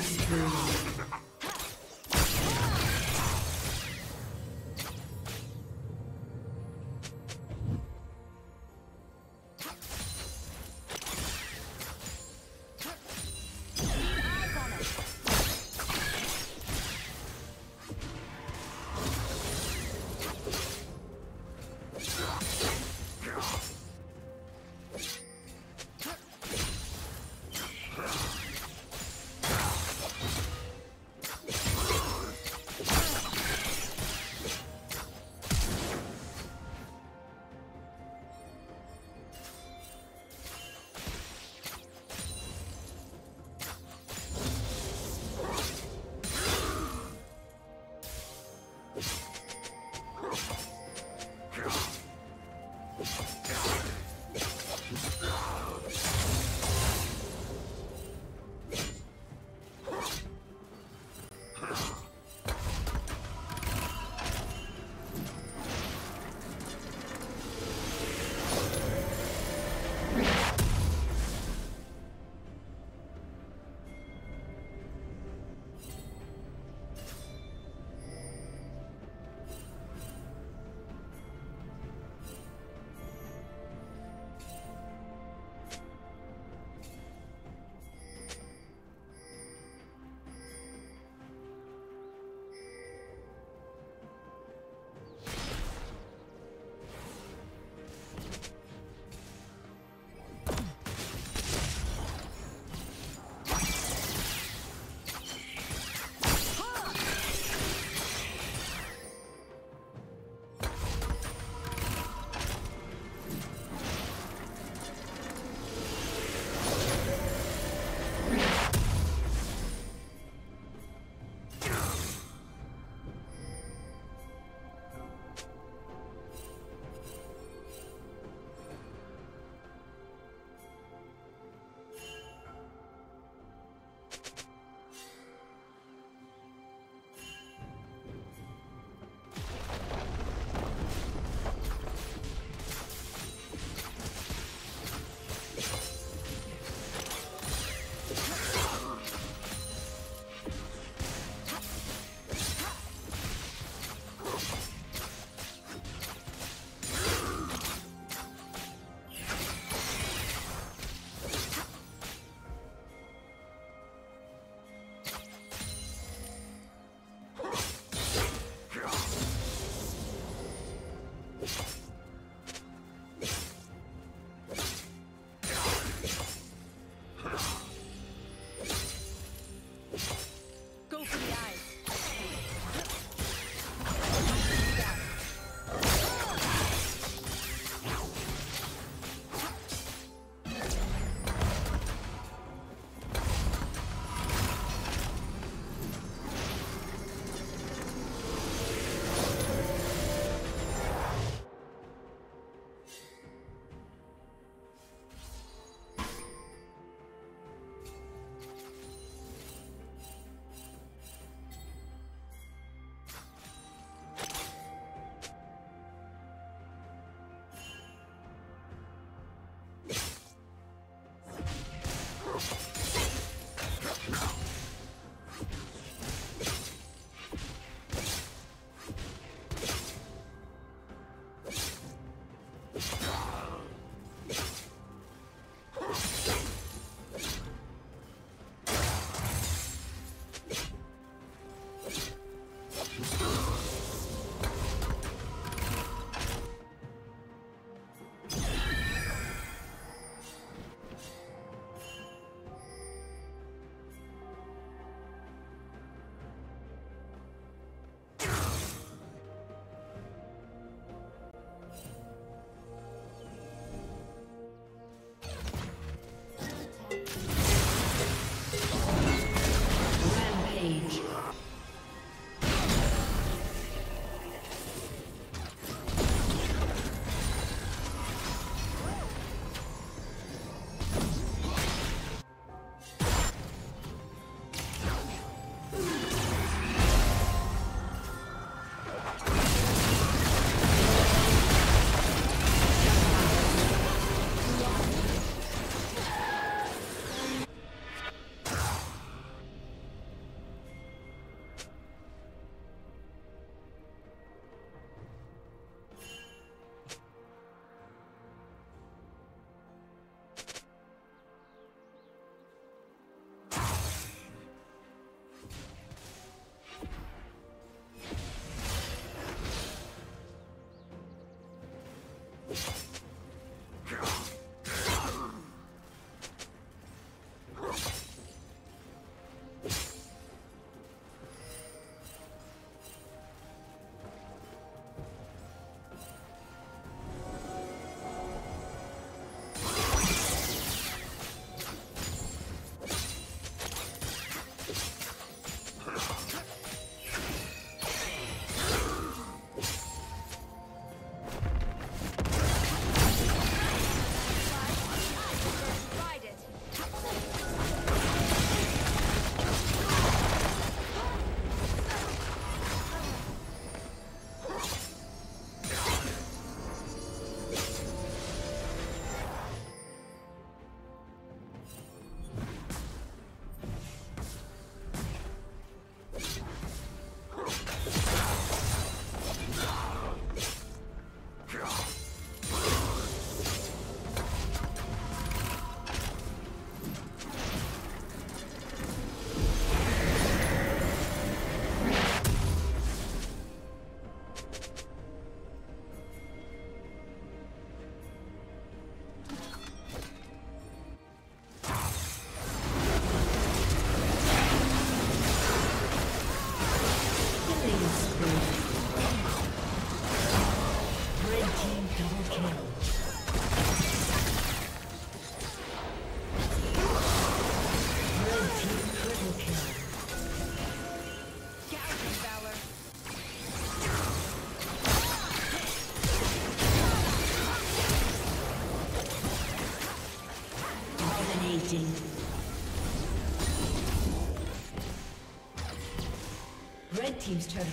Killing spree.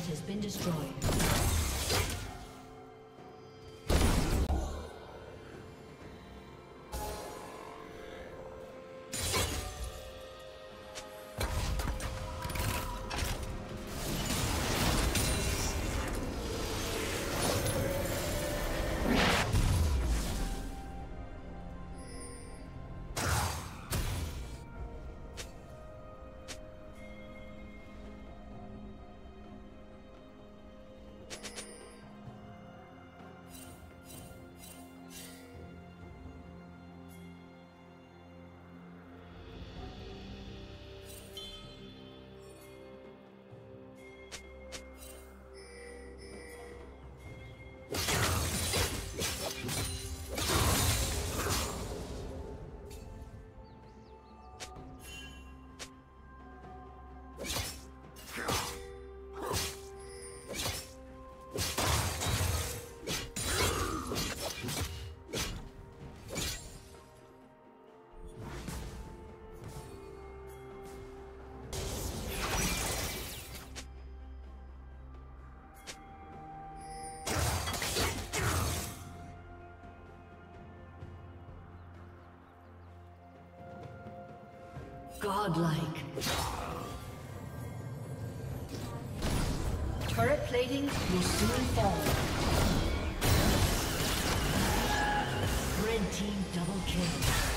Has been destroyed. Godlike. Turret plating will soon fall. Red team double kill.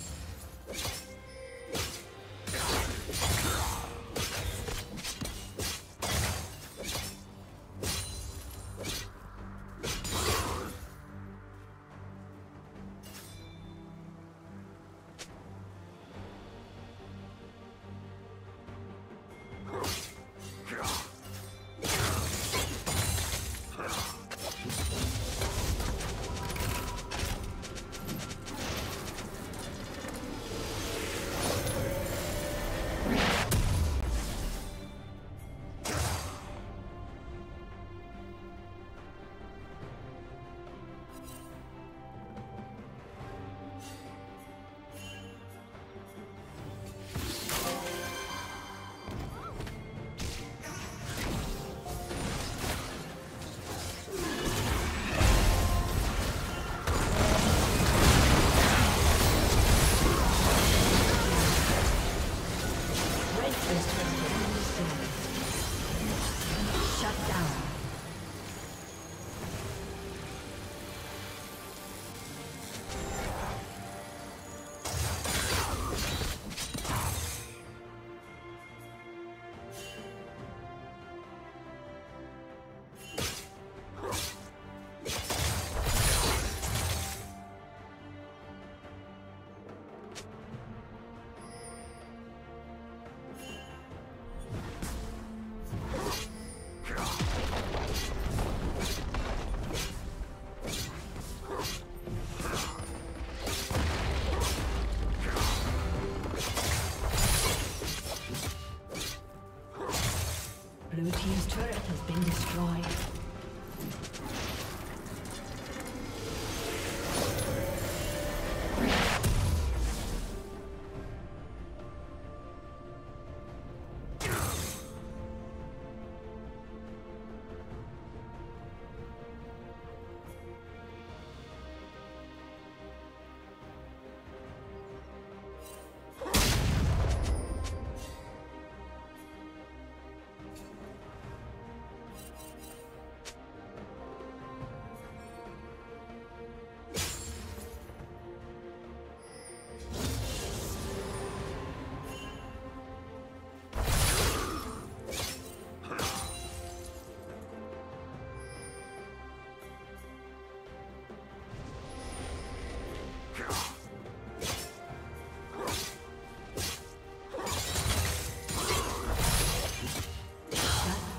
Thanks,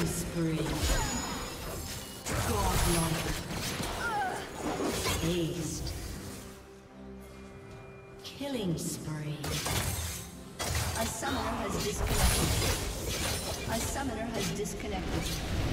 Killing spree. Godlike. Aced. Killing spree. A summoner has disconnected. A summoner has disconnected.